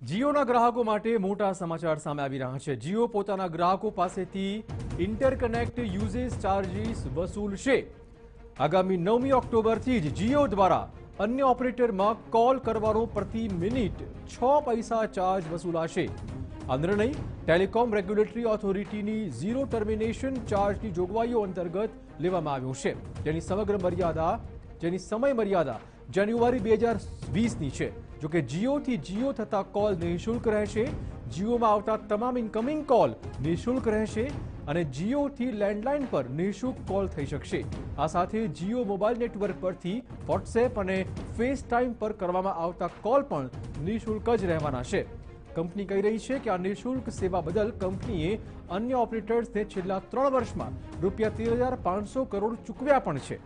જીઓના ગ્રાહકો માટે મોટા સમાચાર સામે આવી રહ્યા છે જીઓ પોતાના ગ્રાહકો પાસેથી ઇન્ટરકનેક્ટ યુઝેજ ચાર્જીસ વસૂલશે આગામી નવમી ઓક્ટોબરથી જ જીઓ દ્વારા અન્ય ઓપરેટરમાં કોલ કરવાનો પ્રતિ મિનિટ છ પૈસા ચાર્જ વસૂલાશે આ નિર્ણય ટેલિકોમ રેગ્યુલેટરી ઓથોરિટીની ઝીરો ટર્મિનેશન ચાર્જની જોગવાઈઓ અંતર્ગત લેવામાં આવ્યો છે જેની સમગ્ર મર્યાદા જેની સમય મર્યાદા જાન્યુઆરી બે હજાર વીસની છે જોકે જીઓથી જીઓ થતા કોલ નિઃશુલ્ક રહેશે જીઓમાં આવતા તમામ ઇન્કમિંગ કોલ નિઃશુલ્ક રહેશે અને જીઓથી લેન્ડલાઇન પર નિઃશુલ્ક કોલ થઈ શકશે આ સાથે જીઓ મોબાઈલ નેટવર્ક પરથી વોટ્સએપ અને ફેસ ટાઈમ પર કરવામાં આવતા કોલ પણ નિઃશુલ્ક જ રહેવાના છે કંપની કહી રહી છે કે આ નિઃશુલ્ક સેવા બદલ કંપનીએ અન્ય ઓપરેટર્સને છેલ્લા ત્રણ વર્ષમાં રૂપિયા તેર હજાર પાંચસો કરોડ ચૂકવ્યા પણ છે